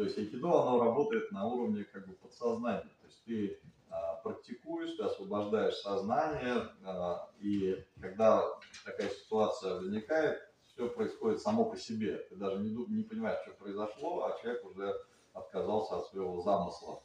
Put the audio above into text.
То есть айкидо, оно работает на уровне как бы подсознания. То есть ты а, практикуешь, ты освобождаешь сознание, а, и когда такая ситуация возникает, все происходит само по себе. Ты даже не, не понимаешь, что произошло, а человек уже отказался от своего замысла.